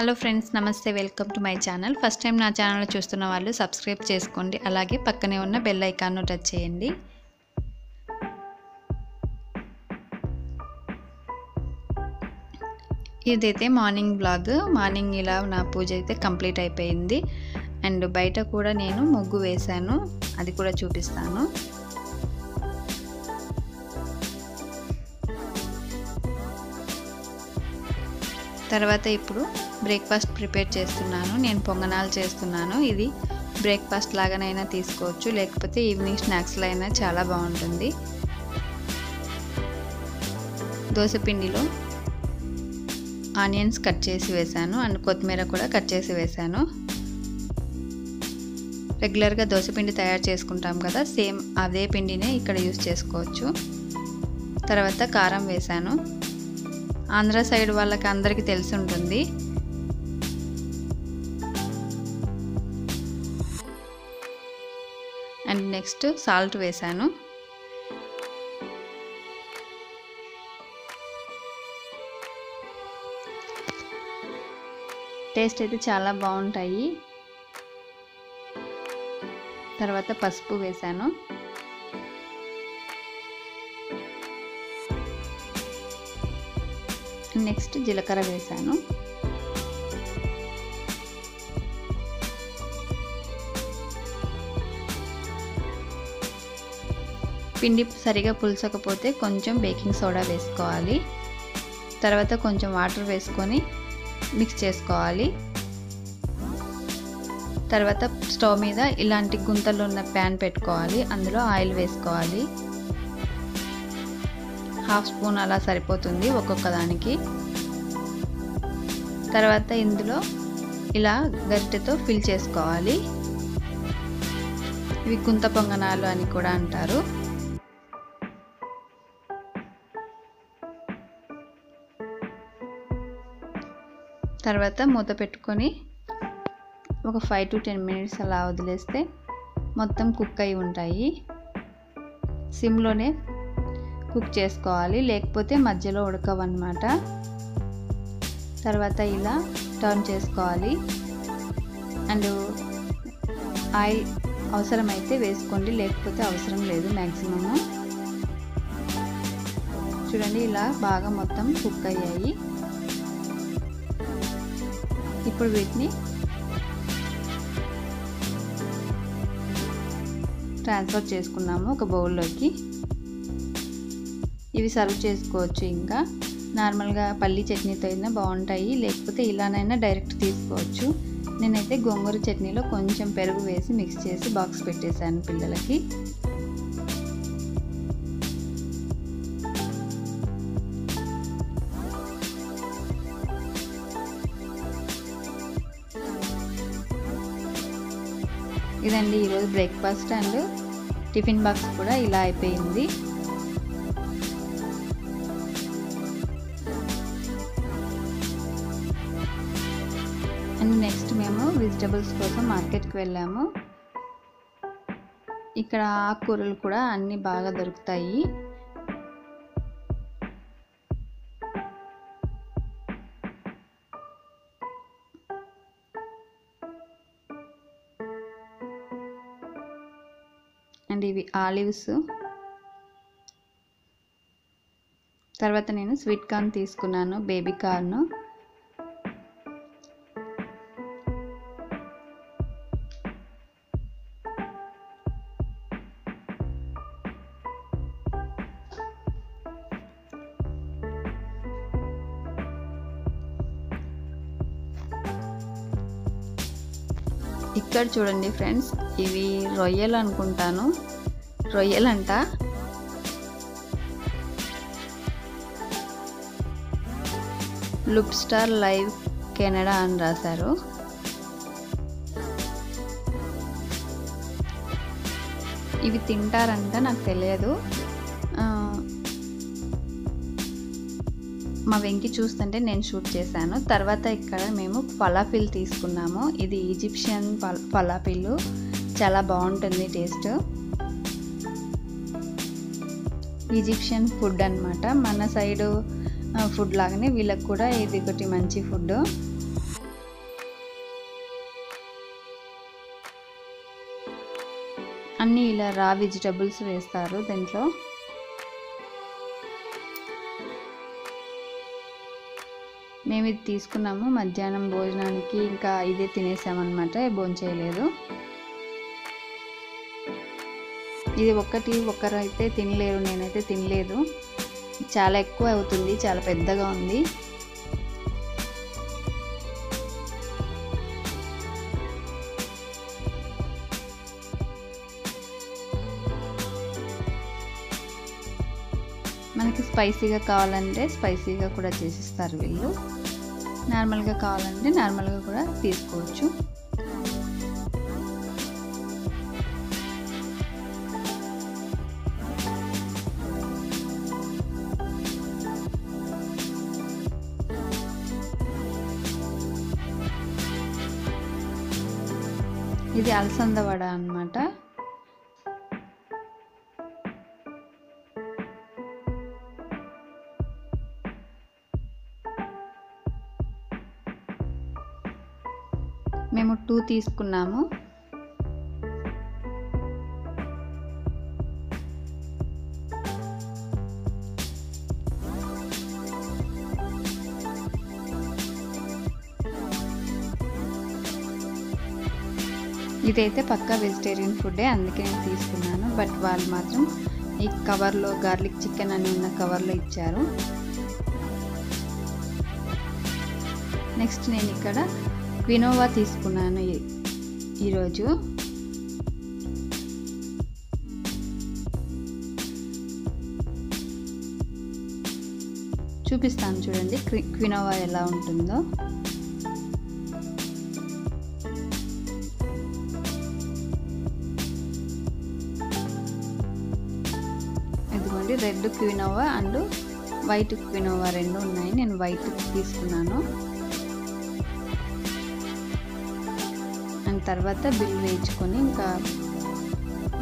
Hello friends నమస్తే welcome to my channel. First time నా channel చూస్తున్న వాళ్ళు సబ్స్క్రైబ్ చేసుకోండి. అలాగే పక్కనే ఉన్న బెల్ ఐకాన్ను టచ్ చేయండి. ఇదైతే మార్నింగ్ బ్లాగ్. మార్నింగ్ ఇలా నా పూజ అయితే కంప్లీట్ అయిపోయింది. అండ్ బయట కూడా నేను ముగ్గు వేశాను. అది కూడా చూపిస్తాను. తర్వాత ఇప్పుడు బ్రేక్ఫాస్ట్ ప్రిపేర్ చేస్తున్నాను. నేను పొంగనాలు చేస్తున్నాను. ఇది బ్రేక్ఫాస్ట్ లాగానైనా తీసుకోవచ్చు. లేకపోతే ఈవినింగ్ స్నాక్స్లో అయినా చాలా బాగుంటుంది. దోశపిండిలో ఆనియన్స్ కట్ చేసి వేశాను. అండ్ కొత్తిమీర కూడా కట్ చేసి వేశాను. రెగ్యులర్గా దోశపిండి తయారు చేసుకుంటాం కదా సేమ్ అదే పిండినే ఇక్కడ యూస్ చేసుకోవచ్చు. తర్వాత కారం వేశాను. ఆంధ్ర సైడ్ వాళ్ళకి అందరికీ తెలిసి ఉంటుంది. అండ్ నెక్స్ట్ సాల్ట్ వేసాను టేస్ట్ అయితే చాలా బాగుంటాయి. తర్వాత పసుపు వేసాను నెక్స్ట్ జీలకర్ర వేసాను పిండి సరిగా పులుసకపోతే కొంచెం బేకింగ్ సోడా వేసుకోవాలి. తర్వాత కొంచెం వాటర్ వేసుకొని మిక్స్ చేసుకోవాలి. తర్వాత స్టవ్ మీద ఇలాంటి గుంతలు ఉన్న ప్యాన్ పెట్టుకోవాలి. అందులో ఆయిల్ వేసుకోవాలి. హాఫ్ స్పూన్ అలా సరిపోతుంది ఒక్కొక్క దానికి తర్వాత ఇందులో ఇలా గరిటెతో ఫిల్ చేసుకోవాలి. ఇవి గుంత పొంగనాలు అని కూడా అంటారు. తర్వాత మూత పెట్టుకొని ఒక ఫైవ్ టు టెన్ మినిట్స్ అలా వదిలేస్తే మొత్తం కుక్ అయి ఉంటాయి. సిమ్లోనే కుక్ చేసుకోవాలి. లేకపోతే మధ్యలో ఉడకవన్నమాట. తర్వాత ఇలా టర్న్ చేసుకోవాలి. అండ్ ఆయిల్ అవసరమైతే వేసుకోండి. లేకపోతే అవసరం లేదు మ్యాక్సిమము చూడండి ఇలా బాగా మొత్తం కుక్ అయ్యాయి. ఇప్పుడు వీటిని ట్రాన్స్ఫర్ చేసుకున్నాము ఒక బౌల్లోకి ఇవి సర్వ్ చేసుకోవచ్చు ఇంకా. నార్మల్గా పల్లీ చట్నీతో అయినా బాగుంటాయి. లేకపోతే ఇలానైనా డైరెక్ట్ తీసుకోవచ్చు. నేనైతే గోంగూర చట్నీలో కొంచెం పెరుగు వేసి మిక్స్ చేసి బాక్స్ పెట్టేశాను పిల్లలకి. ఇదండి ఈరోజు బ్రేక్ఫాస్ట్ అండ్ టిఫిన్ బాక్స్ కూడా ఇలా అయిపోయింది. అండ్ నెక్స్ట్ మేము వెజిటబుల్స్ కోసం మార్కెట్కి వెళ్ళాము. ఇక్కడ ఆకుకూరలు కూడా అన్నీ బాగా దొరుకుతాయి. ఆలివ్స్. తర్వాత నేను స్వీట్ కార్న్ తీసుకున్నాను బేబీ కార్న్. ఇక్కడ చూడండి ఫ్రెండ్స్ ఇవి రొయ్యలు అనుకుంటాను. రొయ్యలంట. లుప్ స్టార్ లైవ్ కెనడా అని రాశారు. ఇవి తింటారంట నాకు తెలియదు. మా వెంకి చూస్తుంటే నేను షూట్ చేశాను. తర్వాత ఇక్కడ మేము ఫలాఫిల్ తీసుకున్నాము. ఇది ఈజిప్షియన్ ఫలాఫిల్ చాలా బాగుంటుంది టేస్ట్. ఈజిప్షియన్ ఫుడ్ అనమాట మన సైడు ఫుడ్ లాగానే వీళ్ళకి కూడా ఇది ఒకటి మంచి ఫుడ్ అన్నీ ఇలా రా వెజిటబుల్స్ వేస్తారు దీంట్లో. మేము ఇది తీసుకున్నాము. మధ్యాహ్నం భోజనానికి ఇంకా ఇదే తినేసామన్నమాట. భోజనం చేయలేదు ఇది ఒక్కటి ఒక్కరైతే తినలేరు నేనైతే తినలేదు. చాలా ఎక్కువ అవుతుంది చాలా పెద్దగా ఉంది. మనకి స్పైసీగా కావాలంటే స్పైసీగా కూడా చేసిస్తారు వీళ్ళు. నార్మల్గా కావాలంటే నార్మల్గా కూడా తీసుకోవచ్చు. ఇది అలసంద వడ అనమాట మేము టూ తీసుకున్నాము. ఇదైతే పక్కా వెజిటేరియన్ ఫుడ్డే అందుకే నేను తీసుకున్నాను. బట్ వాళ్ళు మాత్రం ఈ కవర్లో గార్లిక్ చికెన్ అని ఉన్న కవర్లో ఇచ్చారు. నెక్స్ట్ నేను ఇక్కడ క్వినోవా తీసుకున్నాను ఈరోజు. చూపిస్తాను చూడండి క్వినోవా ఎలా ఉంటుందో. ఇదిగోండి red quinoa and white quinoa రెండు ఉన్నాయి. నేను వైట్ తీసుకున్నాను. అండ్ తర్వాత బిల్ వేయించుకొని ఇంకా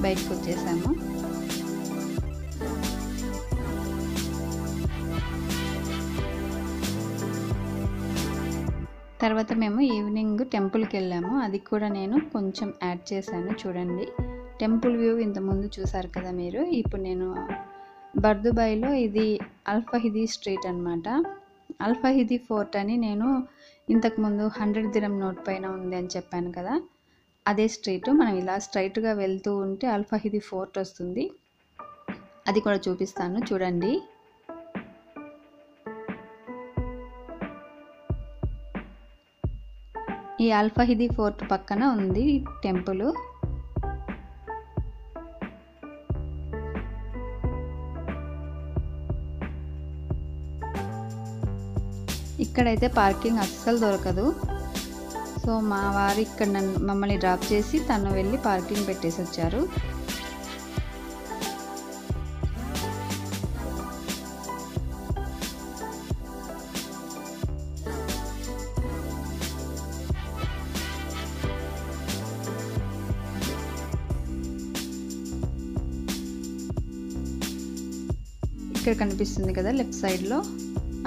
బయటకు వచ్చేసాము. తర్వాత మేము ఈవినింగ్ టెంపుల్కి వెళ్ళాము. అది కూడా నేను కొంచెం యాడ్ చేశాను. చూడండి. టెంపుల్ వ్యూ ఇంతకుముందు చూసారు కదా మీరు? ఇప్పుడు నేను బర్దుబాయ్లో ఇది అల్ఫహిది స్ట్రీట్ అనమాట అల్ఫహిది ఫోర్ట్ అని నేను ఇంతకుముందు హండ్రెడ్ దిరం నోట్ పైన ఉంది అని చెప్పాను కదా. అదే స్ట్రీట్ మనం ఇలా స్ట్రైట్గా వెళ్తూ ఉంటే అల్ఫహిది ఫోర్ట్ వస్తుంది. అది కూడా చూపిస్తాను చూడండి. ఈ అల్ఫహిది ఫోర్ట్ పక్కన ఉంది టెంపుల్. ఇక్కడైతే పార్కింగ్ అస్సలు దొరకదు. సో మా వారు ఇక్కడ నన్ను మమ్మల్ని డ్రాప్ చేసి తను వెళ్ళి పార్కింగ్ పెట్టేసి వచ్చారు. ఇక్కడ కనిపిస్తుంది కదా లెఫ్ట్ సైడ్లో.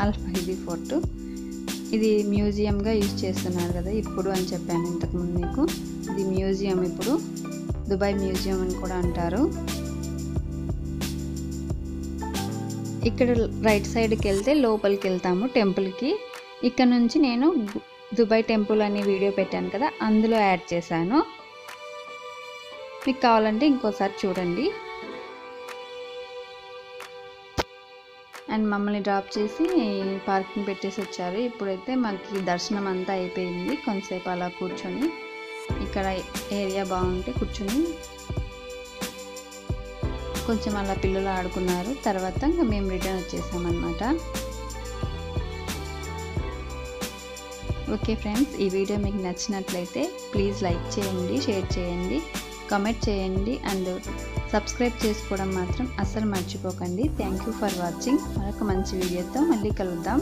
అల్ఫైది ఫోర్టు. ఇది మ్యూజియంగా యూజ్ చేస్తున్నారు కదా ఇప్పుడు అని చెప్పాను ఇంతకుముందు మీకు. ఇది మ్యూజియం ఇప్పుడు దుబాయ్ మ్యూజియం అని కూడా అంటారు. ఇక్కడ రైట్ సైడ్కి వెళ్తే లోపలికి వెళ్తాము టెంపుల్కి. ఇక్కడ నుంచి నేను దుబాయ్ టెంపుల్ అనే వీడియో పెట్టాను కదా అందులో యాడ్ చేశాను. మీకు కావాలంటే ఇంకోసారి చూడండి. అండ్ మమ్మల్ని డ్రాప్ చేసి పార్కింగ్ పెట్టేసి వచ్చారు. ఇప్పుడైతే మాకు దర్శనం అంతా అయిపోయింది. కొంతసేపు అలా కూర్చొని ఇక్కడ ఏరియా బాగుంటే కూర్చొని కొంచెం అలా పిల్లలు ఆడుకున్నారు. తర్వాత ఇంకా మేము రిటర్న్ వచ్చేసామన్నమాట ఓకే ఫ్రెండ్స్ ఈ వీడియో మీకు నచ్చినట్లయితే ప్లీజ్ లైక్ చేయండి షేర్ చేయండి కమెంట్ చేయండి అండ్ సబ్స్క్రైబ్ చేసుకోవడం మాత్రం అస్సలు మర్చిపోకండి. థ్యాంక్ యూ ఫర్ వాచింగ్ మరొక మంచి వీడియోతో మళ్ళీ కలుద్దాం.